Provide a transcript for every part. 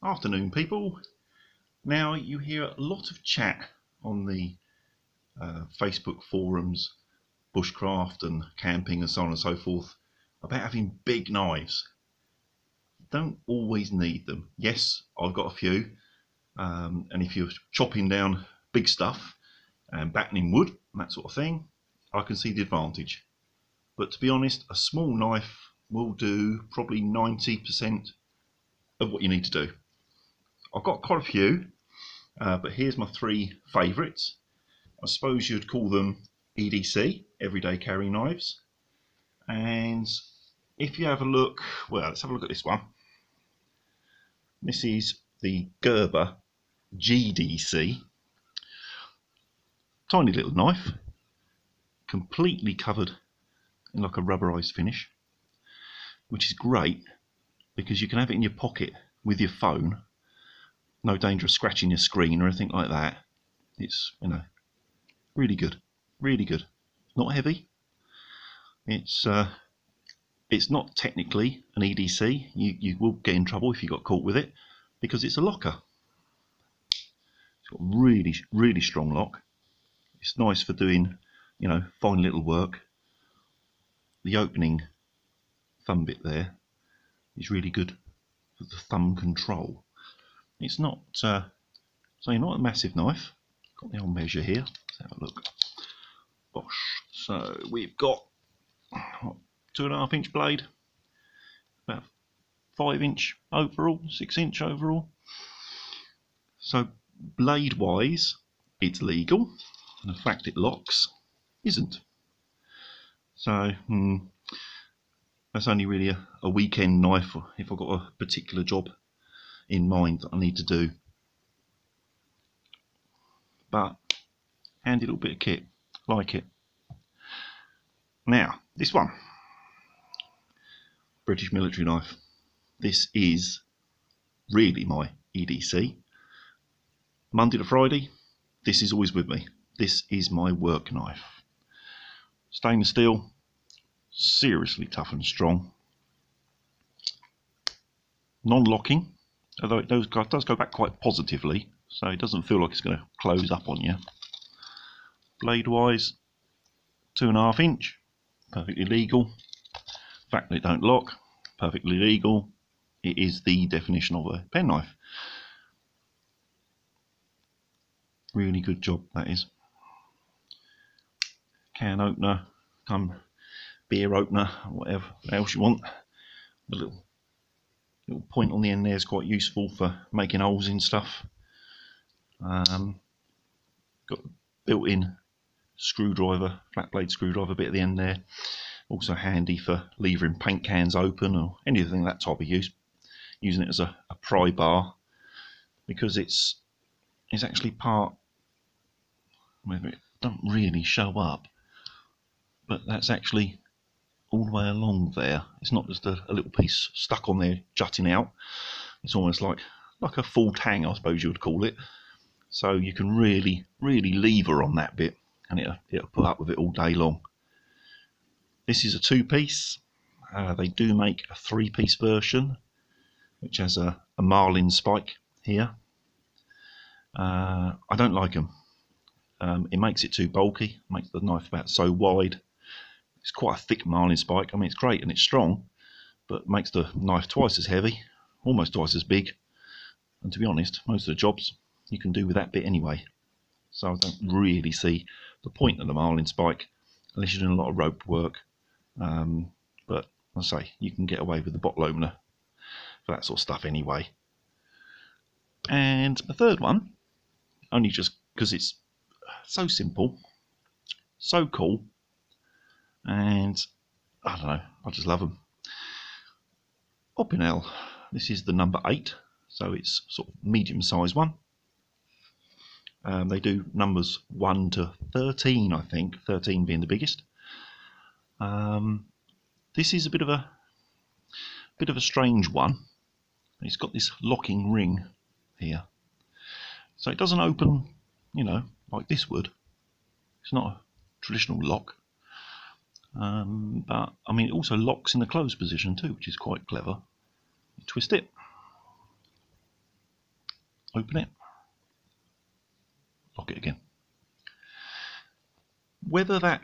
Afternoon, people. Now, you hear a lot of chat on the uh, Facebook forums, bushcraft and camping and so on and so forth, about having big knives. You Don't always need them. Yes, I've got a few, um, and if you're chopping down big stuff and battening wood and that sort of thing, I can see the advantage. But to be honest, a small knife will do probably 90% of what you need to do. I've got quite a few, uh, but here's my three favourites. I suppose you'd call them EDC, Everyday Carry Knives. And if you have a look, well, let's have a look at this one. This is the Gerber GDC. Tiny little knife, completely covered in like a rubberized finish, which is great because you can have it in your pocket with your phone no danger of scratching your screen or anything like that. It's, you know, really good. Really good. Not heavy. It's uh, it's not technically an EDC. You, you will get in trouble if you got caught with it because it's a locker. It's got really, really strong lock. It's nice for doing, you know, fine little work. The opening thumb bit there is really good for the thumb control. It's not, uh, so not a massive knife. Got the old measure here. Let's have a look. Bosh. So we've got what, two and a half inch blade, about five inch overall, six inch overall. So blade wise, it's legal. And the fact it locks isn't. So hmm, that's only really a, a weekend knife if I've got a particular job in mind that I need to do. But handy little bit of kit, like it. Now, this one, British military knife. This is really my EDC. Monday to Friday, this is always with me. This is my work knife. Stainless steel, seriously tough and strong. Non-locking, although it does, does go back quite positively, so it doesn't feel like it's going to close up on you. Blade wise, two and a half inch, perfectly legal. Fact that it don't lock, perfectly legal. It is the definition of a penknife. Really good job that is. Can opener, come beer opener, whatever else you want. The little little point on the end there is quite useful for making holes in stuff. Um, got built-in screwdriver, flat blade screwdriver bit at the end there. Also handy for levering paint cans open or anything that type of use. Using it as a, a pry bar because it's it's actually part. Whether it don't really show up, but that's actually all the way along there. It's not just a, a, little piece stuck on there jutting out. It's almost like like a full tang, I suppose you would call it. So you can really, really lever on that bit, and it'll, it'll put up with it all day long. This is a two-piece. Uh, they do make a three-piece version, which has a, a marlin spike here. Uh, I don't like them. Um, it makes it too bulky, makes the knife about so wide it's quite a thick marlin spike. I mean, it's great and it's strong, but makes the knife twice as heavy, almost twice as big. And to be honest, most of the jobs you can do with that bit anyway. So I don't really see the point of the marlin spike unless you're doing a lot of rope work. Um, but I say you can get away with the bottle opener for that sort of stuff anyway. And the third one, only just because it's so simple, so cool, and I don't know, I just love them. Opinel, this is the number eight, so it's sort of medium sized one. Um, they do numbers 1 to 13, I think, 13 being the biggest. Um, this is a bit of a bit of a strange one. It's got this locking ring here. So it doesn't open, you know, like this would. It's not a traditional lock. Um, but I mean, it also locks in the closed position too, which is quite clever. You twist it, Open it. Lock it again. Whether that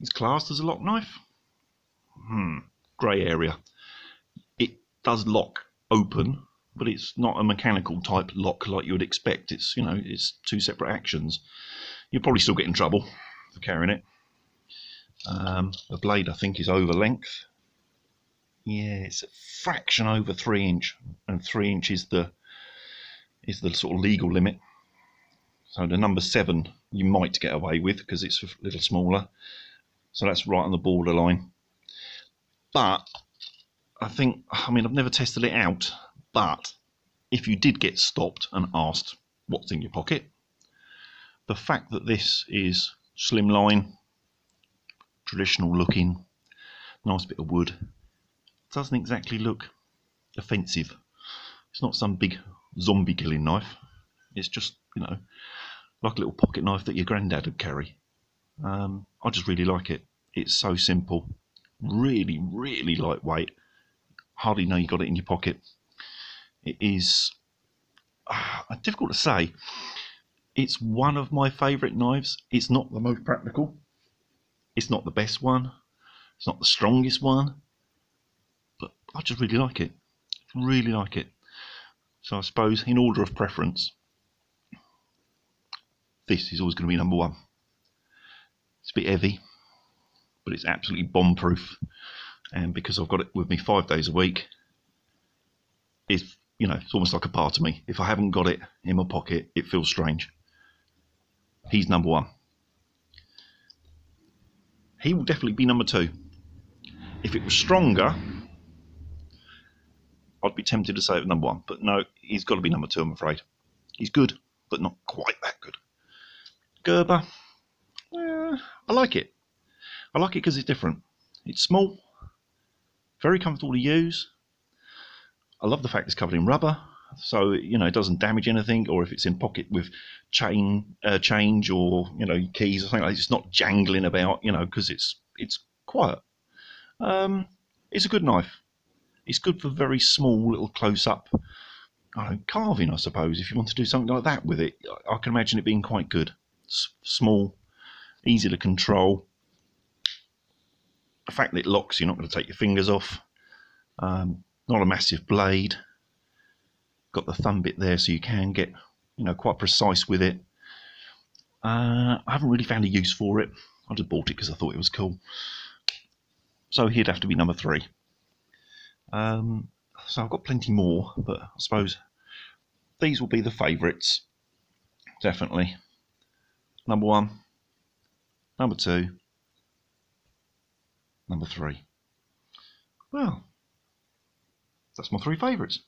is classed as a lock knife, hmm, grey area. It does lock open, but it's not a mechanical type lock like you would expect. It's you know it's two separate actions. You'll probably still get in trouble for carrying it. Um, the blade I think is over length. Yeah, it's a fraction over three inch, and three inch is the is the sort of legal limit. So the number seven you might get away with because it's a little smaller. So that's right on the borderline. But I think, I mean, I've never tested it out, but if you did get stopped and asked what's in your pocket, the fact that this is slimline, traditional looking, nice bit of wood, doesn't exactly look offensive. It's not some big zombie killing knife. It's just, you know, like a little pocket knife that your granddad would carry. Um, I just really like it. It's so simple, really, really lightweight. Hardly know you got it in your pocket. It is uh, difficult to say. It's one of my favourite knives. It's not the most practical. It's not the best one. It's not the strongest one. But I just really like it. Really like it. So I suppose in order of preference, this is always going to be number one. It's a bit heavy, but it's absolutely bomb proof. And because I've got it with me five days a week, it's you know it's almost like a part of me. If I haven't got it in my pocket, it feels strange. He's number one. He will definitely be number two. If it was stronger, I'd be tempted to say it was number one, but no, he's got to be number two. I'm afraid. He's good, but not quite that good. Gerber, eh, I like it. I like it because it's different. It's small, very comfortable to use. I love the fact it's covered in rubber, so you know it doesn't damage anything. Or if it's in pocket with chain uh, change or you know keys or something like that, it's not jangling about. You know because it's it's quiet. Um, it's a good knife. It's good for very small little close up know, carving, I suppose. If you want to do something like that with it, I can imagine it being quite good small, easy to control. The fact that it locks, you're not going to take your fingers off. Um, not a massive blade. Got the thumb bit there, so you can get, you know, quite precise with it. Uh, I haven't really found a use for it. I just bought it because I thought it was cool. So he'd have to be number three. Um, so I've got plenty more, but I suppose these will be the favourites, definitely number one, number two, number three. Well, that's my three favourites.